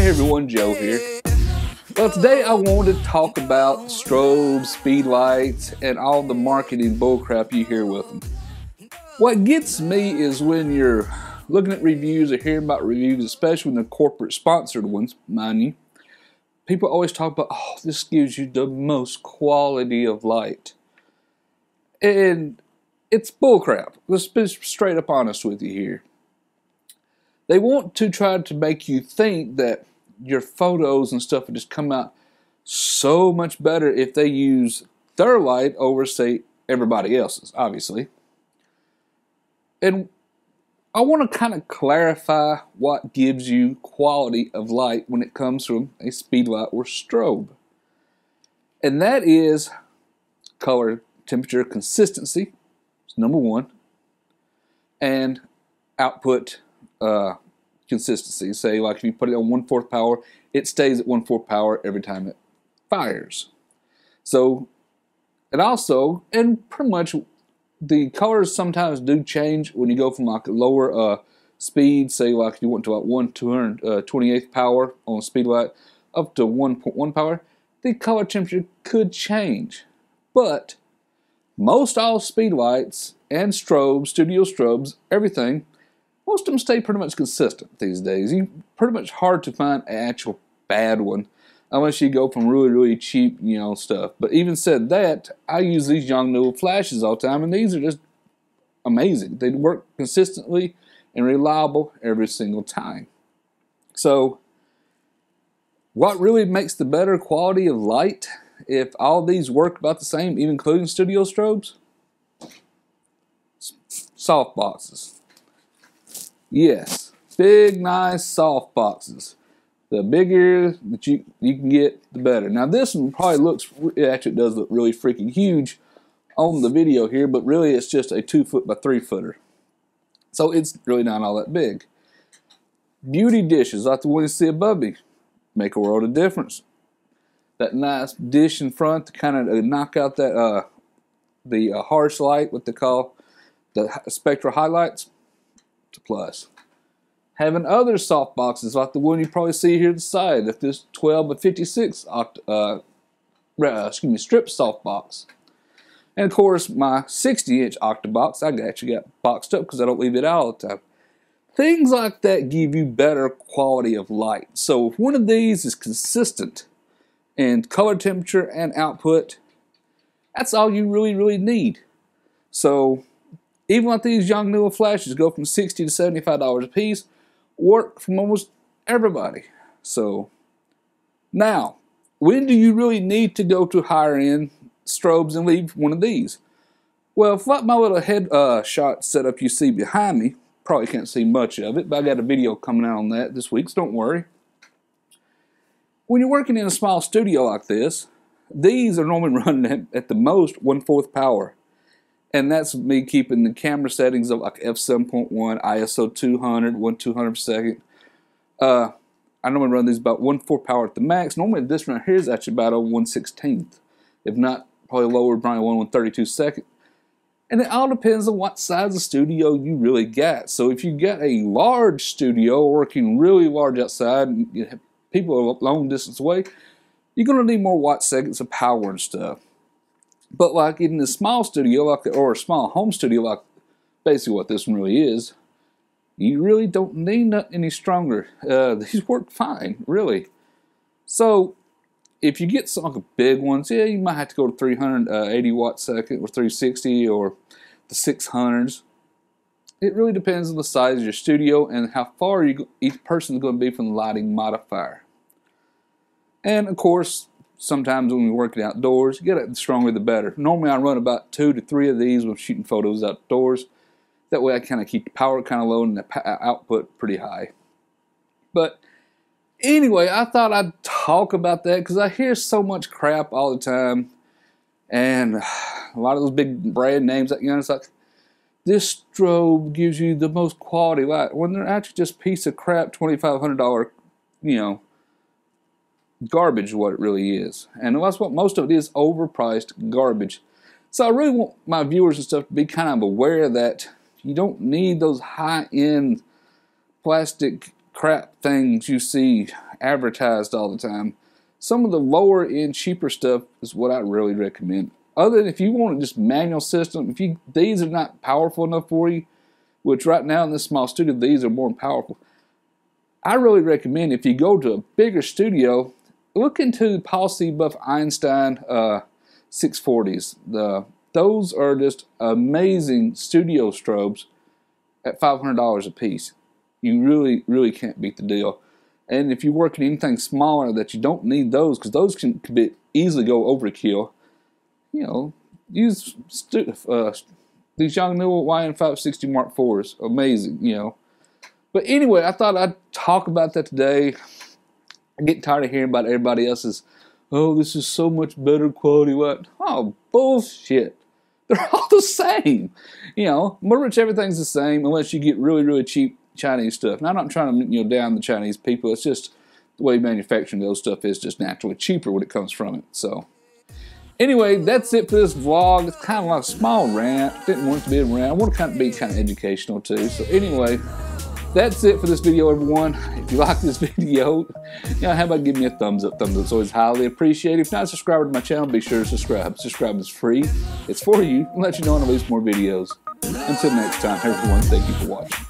Hey everyone, Joe here. Well, today I wanted to talk about strobes, speed lights, and all the marketing bullcrap you hear with them. What gets me is when you're looking at reviews or hearing about reviews, especially when they're corporate sponsored ones, mind you. People always talk about, oh, this gives you the most quality of light. And it's bullcrap. Let's be straight up honest with you here. They want to try to make you think that your photos and stuff will just come out so much better if they use their light over, say, everybody else's, obviously. And I want to kind of clarify what gives you quality of light when it comes from a speed light or strobe. And that is color temperature consistency, it's number one, and output uh, consistency. Say, like if you put it on one fourth power, it stays at one fourth power every time it fires. So, and also, and pretty much the colors sometimes do change when you go from like lower uh, speed, say like you went to like 1 228th uh, power on speed light up to 1.1 power, the color temperature could change. But most all speed lights and strobes, studio strobes, everything most of them stay pretty much consistent these days. You pretty much hard to find an actual bad one unless you go from really, really cheap, you know, stuff. But even said that, I use these Yongnuo flashes all the time, and these are just amazing. They work consistently and reliable every single time. So, what really makes the better quality of light if all these work about the same, even including studio strobes? Soft boxes. Yes, big, nice, soft boxes. The bigger that you, you can get, the better. Now this one probably looks, it actually does look really freaking huge on the video here, but really it's just a two foot by three footer. So it's really not all that big. Beauty dishes like the one you see above me make a world of difference. That nice dish in front to kind of knock out that uh, the uh, harsh light, what they call the spectral highlights plus. Having other soft boxes like the one you probably see here to the side, if this 12 by 56 uh, uh, excuse me, strip soft box. And of course, my 60 inch Octabox, I actually got boxed up because I don't leave it out all the time. Things like that give you better quality of light. So if one of these is consistent in color temperature and output, that's all you really, really need. So even like these Yongnuo flashes go from 60 to $75 a piece, work from almost everybody. So now, when do you really need to go to higher end strobes and leave one of these? Well, like my little head uh, shot setup you see behind me, probably can't see much of it, but I got a video coming out on that this week, so don't worry. When you're working in a small studio like this, these are normally running at, at the most one-fourth power and that's me keeping the camera settings of like f7.1 ISO 200 1 200 per second. Uh, I normally run these about 1 4 power at the max. Normally this right here is actually about a 1 16th if not probably lower probably 1 132 second. And it all depends on what size of studio you really got. So if you got a large studio working really large outside and people a long distance away you're going to need more watt seconds of power and stuff but like in the small studio, like or a small home studio, like basically what this one really is, you really don't need nothing any stronger. Uh, these work fine, really. So if you get some like big ones, yeah, you might have to go to 380 uh, watt second or 360 or the 600s. It really depends on the size of your studio and how far you, each person is going to be from the lighting modifier. And of course, sometimes when we're working outdoors, you get it the stronger the better. Normally I run about two to three of these when shooting photos outdoors. That way I kind of keep the power kind of low and the uh, output pretty high. But anyway, I thought I'd talk about that because I hear so much crap all the time. And a lot of those big brand names, you know, it's like, this strobe gives you the most quality light when they're actually just piece of crap $2,500, you know, garbage what it really is. And that's what most of it is overpriced garbage. So I really want my viewers and stuff to be kind of aware that you don't need those high-end plastic crap things you see advertised all the time. Some of the lower end, cheaper stuff is what I really recommend. Other than if you want just manual system, if you these are not powerful enough for you, which right now in this small studio these are more powerful. I really recommend if you go to a bigger studio, look into Paul C. Buff Einstein uh, 640s. The those are just amazing studio strobes at $500 a piece. You really, really can't beat the deal. And if you're working anything smaller that you don't need those, because those can, can be easily go overkill, you know, use uh, these Yongnuo YN560 Mark IVs. Amazing, you know. But anyway, I thought I'd talk about that today. I get tired of hearing about everybody else's, oh, this is so much better quality. What? Oh, bullshit. They're all the same. You know, pretty much everything's the same unless you get really, really cheap Chinese stuff. Now, I'm not trying to you know down the Chinese people. It's just the way manufacturing those stuff is just naturally cheaper when it comes from it. So, anyway, that's it for this vlog. It's kind of like a small rant. Didn't want it to be a rant. I want to kind of be kind of educational too. So, anyway that's it for this video, everyone. If you like this video, you know, how about give me a thumbs up? Thumbs up is always highly appreciated. If not a subscriber to my channel, be sure to subscribe. Subscribe is free. It's for you. I'll let you know when I release more videos. Until next time, everyone, thank you for watching.